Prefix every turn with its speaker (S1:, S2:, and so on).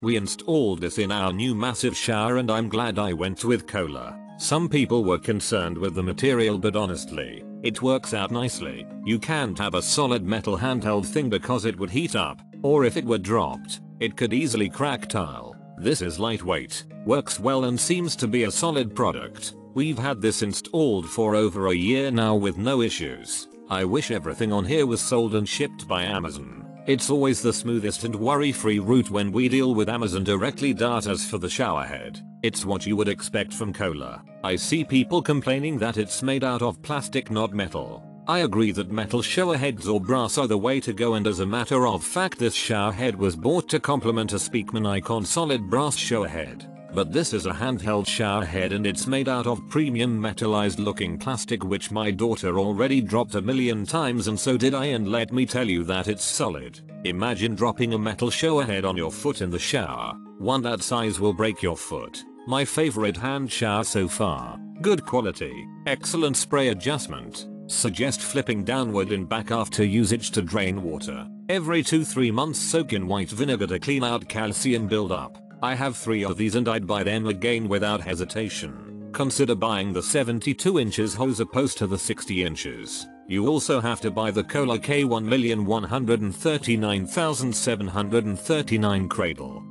S1: We installed this in our new massive shower and I'm glad I went with Kohler. Some people were concerned with the material but honestly, it works out nicely. You can't have a solid metal handheld thing because it would heat up, or if it were dropped, it could easily crack tile. This is lightweight, works well and seems to be a solid product. We've had this installed for over a year now with no issues. I wish everything on here was sold and shipped by Amazon. It's always the smoothest and worry-free route when we deal with Amazon directly. As for the shower head, it's what you would expect from Kohler. I see people complaining that it's made out of plastic not metal. I agree that metal shower heads or brass are the way to go and as a matter of fact this shower head was bought to complement a Speakman Icon solid brass shower head. But this is a handheld shower head and it's made out of premium metallized looking plastic which my daughter already dropped a million times and so did I and let me tell you that it's solid. Imagine dropping a metal shower head on your foot in the shower. One that size will break your foot. My favorite hand shower so far. Good quality. Excellent spray adjustment. Suggest flipping downward and back after usage to drain water. Every 2-3 months soak in white vinegar to clean out calcium buildup. I have 3 of these and I'd buy them again without hesitation. Consider buying the 72 inches hose opposed to the 60 inches. You also have to buy the Kohler K1139739 cradle.